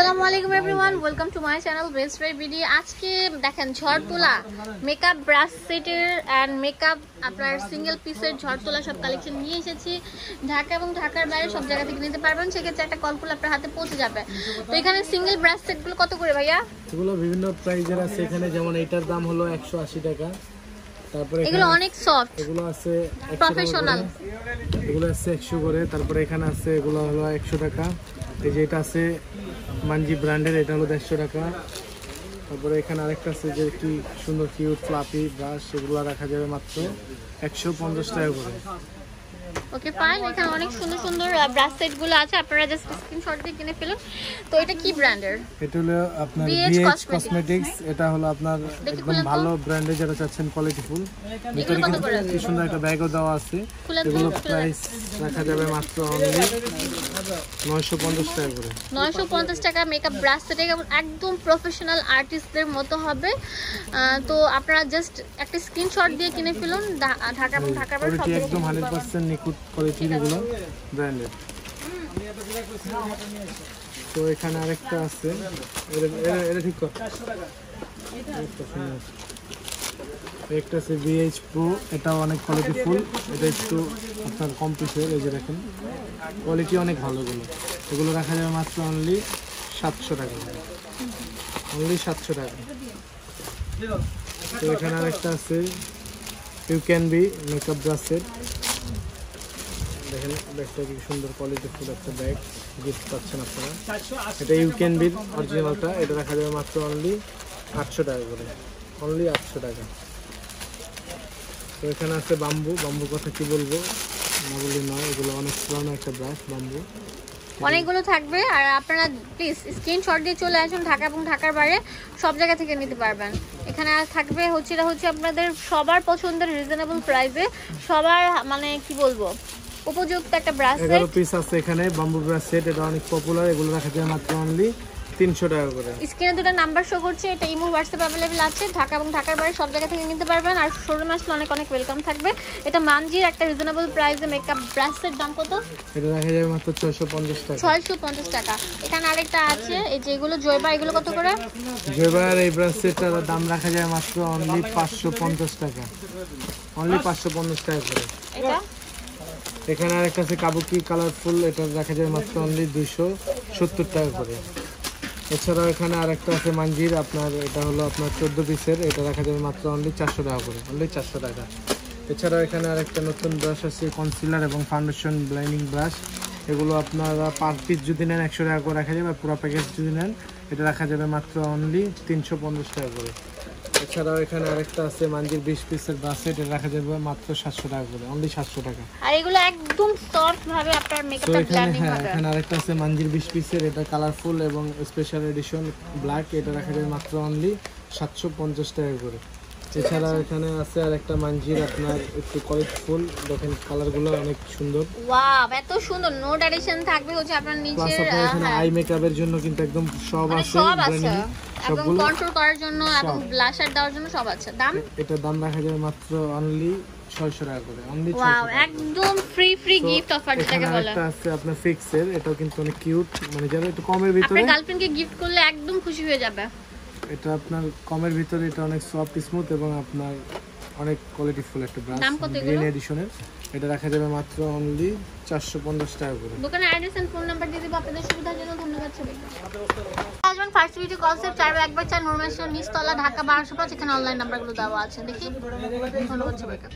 আসসালামু আলাইকুম everyone welcome to my channel best fry video আজকে দেখেন ঝড় তোলা মেকআপ ব্রাশ সেটের অ্যান্ড মেকআপ আপনার সিঙ্গেল পিসের ঝড় তোলা সব কালেকশন নিয়ে এসেছি। ঢাকা এবং ঢাকার বাইরে সব জায়গা থেকে নিতে পারবেন সেক্ষেত্রে একটা কলকুল আপনার হাতে পৌঁছে যাবে। তো এখানে সিঙ্গেল ব্রাশ সেটগুলো কত করে ভাইয়া? এগুলো বিভিন্ন প্রাইজের আছে। এখানে যেমন এইটার দাম হলো একশো আশি টাকা। তারপরে এগুলো অনেক সফট এগুলো আছে 100 টাকা Professional. করে। এগুলো আছে একশো করে। তারপরে এখানে আছে এগুলো হলো একশো টাকা। এই যে এটা আছে মানজি ব্র্যান্ডের, এটা হলো দেড়শো টাকা। তারপরে এখানে আরেকটা আছে যে কি সুন্দর কিউট ফ্লাপি ব্রাশ এগুলো রাখা যাবে মাত্র একশো পঞ্চাশ টাকা করে। ওকে ফাইন এখানে অনেক সুন্দর সুন্দর ব্রাশ সেটগুলো আছে আপনারা জাস্ট স্ক্রিনশট দিয়ে কিনে ফেলুন। তো এটা কি ব্র্যান্ডের এটা হলো আপনার বিএইচ কসমেটিক্স এটা হলো আপনার একদম ভালো ব্র্যান্ডে চাচ্ছেন কোয়ালিটি ফুল ভিতরে কিন্তু? কি সুন্দর একটা ব্যাগও দেওয়া আছে। এগুলো প্রাইস রাখা যাবে মাত্র অনলি নয়শো পঞ্চাশ টাকা করে। নয়শো পঞ্চাশ টাকা মেকআপ ব্রাশ সেট একদম প্রফেশনাল আর্টিস্টদের মতো হবে। তো আপনারা জাস্ট একটা স্ক্রিনশট দিয়ে কিনে ফেলুন ঢাকা এবং ঢাকার বাইরে সব একদম হান্ড্রেড পার্সেন্ট নিখুঁত কোয়ালিটির এগুলো ব্র্যান্ডেড তো এখানে আরেকটা আছে। এটা- ঠিক একটা আছে বিএইচ প্রো এটাও অনেক কোয়ালিটি ফুল এটা একটু আপনার কম পিসের এই যে দেখেন। কোয়ালিটি অনেক ভালো এগুলো। এগুলো রাখা যাবে মাত্র অনলি সাতশো টাকা। অনলি সাতশো টাকা। তো এখানে আরেকটা আছে। ইউ ক্যান বি মেকআপ ব্রাশের দেখেন ব্যাগটা কি সুন্দর কোয়ালিটি ফুল একটা ব্যাগ গিফট পাচ্ছেন আপনারা। এটা ইউ ক্যান বির অরিজিনালটা এটা রাখা যাবে মাত্র অনলি আটশো টাকা করে। অনলি আটশো টাকা। তো এখানে আছে বাম্বু বাম্বু কথা কি বলব? না বললে নয় এগুলো অনেক পুরানো একটা ব্রাশ বাম্বু অনেকগুলো থাকবে আর আপনারা প্লিজ স্ক্রিনশট দিয়ে চলে আসুন ঢাকা এবং ঢাকার বাইরে সব জায়গা থেকে নিতে পারবেন। এখানে আর থাকবে হচ্ছে এটা হচ্ছে আপনাদের সবার পছন্দের রিজনেবল প্রাইসে সবার মানে কি বলব উপযুক্ত একটা ব্রাশ এগারো পিস আছে এখানে বাম্বু ব্রাশ সেট এটা অনেক পপুলার এগুলো রাখা যাবে মাত্র অনলি তিনশো টাকা করে। স্ক্রিনে দুটো নাম্বার শো করছে এটা ইমো হোয়াটসঅ্যাপ অ্যাভেলেবেল আছে। ঢাকা এবং ঢাকার বাইরে সব জায়গা থেকে নিতে পারবেন। আর শোরুম আসলে অনেক অনেক ওয়েলকাম থাকবে। এটা মানজির একটা রিজনেবল প্রাইসে মেকআপ ব্রাশের দাম কত? এটা রাখা যাবে মাত্র ছয়শো পঞ্চাশ টাকা। ছয়শো পঞ্চাশ টাকা। এখানে আরেকটা আছে এই যে এগুলো জয়বা এগুলো কত করে? যেবার এই ব্রাশ সেটটার দাম রাখা যায় মাত্র অনলি পাঁচশো পঞ্চাশ টাকা। অনলি পাঁচশো পঞ্চাশ টাকা করে। এটা? এখানে আরেকটা আছে কাবুকি কালারফুল, এটা রাখা যায় মাত্র অনলি দুইশো সত্তর টাকা করে। এছাড়াও এখানে আরেকটা আছে মাঞ্জির, আপনার এটা হলো আপনার চোদ্দ পিসের, এটা রাখা যাবে মাত্র অনলি চারশো টাকা করে অনলি চারশো টাকা। এছাড়াও এখানে আরেকটা নতুন ব্রাশ আছে কনসিলার এবং ফাউন্ডেশন ব্লাইন্ডিং ব্রাশ এগুলো আপনারা পার পিস যদি নেন একশো টাকা করে রাখা যাবে, আর পুরো প্যাকেজ যদি নেন, এটা রাখা যাবে মাত্র অনলি তিনশো পঞ্চাশ টাকা করে। এছাড়াও এখানে আরেকটা আছে মাঞ্জির বিশ পিসের ব্রাশ এটা রাখা যাবে মাত্র সাতশো টাকা করে অনলি সাতশো টাকা। আর এগুলো একদম সফট ভাবে আপনার মেকআপটা ব্ল্যান্ডিং হ্যাঁ হবে। এখানে আরেকটা আছে মাঞ্জির বিশ পিসের এটা কালারফুল এবং স্পেশাল এডিশন ব্ল্যাক এটা রাখা যাবে মাত্র অনলি সাতশো পঞ্চাশ টাকা করে। এছাড়া এখানে আছে আর একটা মাঞ্জির আপনার একটু কোয়ালিটিফুল দেখেন কালারগুলো অনেক সুন্দর। ওয়াও এত সুন্দর নো ডাইরেকশন থাকবে হচ্ছে আপনার প্লাস নিচের আপনার এখানে হ্যাঁ, আই মেকআপের জন্য কিন্তু একদম সব মানে আছে সব আছে। এবং কন্ট্রোল করার জন্য এবং ব্লাশার দেওয়ার জন্য সব আছে। দাম? এটার দাম রাখা যাবে মাত্র অনলি ছয়শো টাকা করে অনলি ওয়াও একদম ফ্রি ফ্রি গিফট অফার যেটাকে বলে। আরেকটা আছে আপনার ফিক্সের এটাও কিন্তু অনেক কিউট মানে যারা একটু কমের ভিতরে আপনার গার্লফ্রেন্ডকে গিফট করলে একদম খুশি হয়ে যাবে। এটা আপনার কমের ভিতরে এটা অনেক সফট স্মুথ এবং আপনার অনেক কোয়ালিটিফুল একটা ব্রাশ দাম কত এগুলো? এডিশনের এটা রাখা যাবে মাত্র অনলি চারশো পঞ্চাশ টাকা করে। দোকানের অ্যাড্রেস এন্ড ফোন নাম্বার দিয়ে দেবো। আপনাদের সুবিধার জন্য ধন্যবাদ সবাইকে। ফার্স্ট ভিডিও কনসেপ্ট চার একবার চান নুরমেশ্বর নিচতলা, ঢাকা বারোশো পাঁচ এখানে অনলাইন নাম্বারগুলো দেওয়া আছে। দেখি। ধন্যবাদ সবাইকে।